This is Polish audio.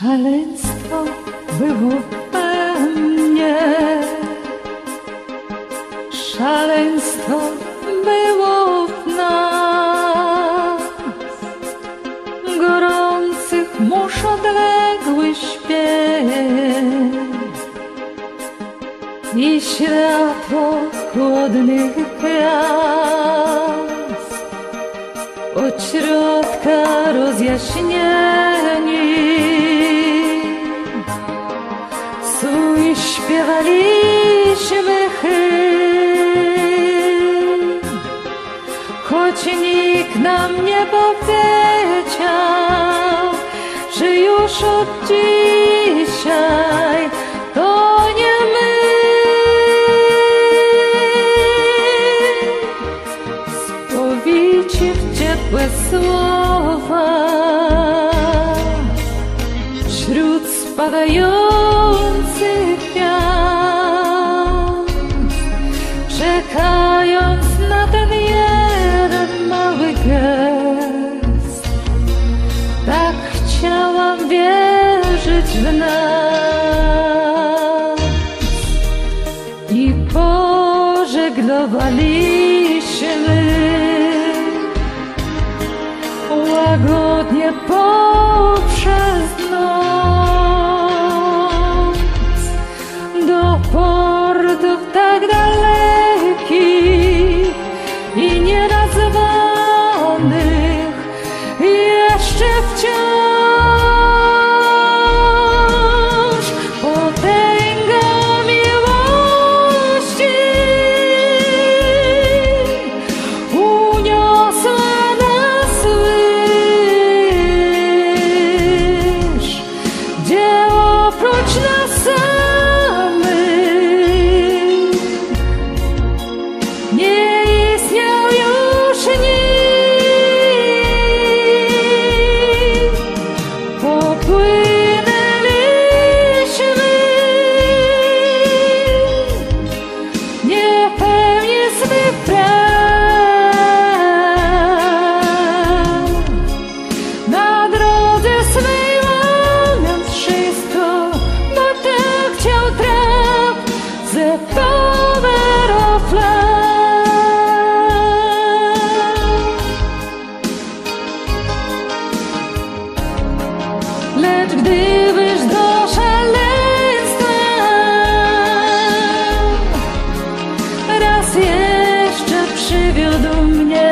Szaleństwo było we mnie. Szaleństwo było w nas. Gorących mórz odległy śpiew i światło chłodnych gwiazd. Od środka rozjaśnieni śpiewaliśmy hymn. Choć nikt nam nie powiedział Że już od dzisiaj to nie my. Spowicie w ciepłe słowa Wśród spadających Czekając na ten jeden mały gest. Tak chciałam wierzyć w nas. I pożegnowaliśmy. Łagodnie poprzez gdzie oprócz nas samych Lecz gdybyś do szaleństwa Raz jeszcze przywiódł mnie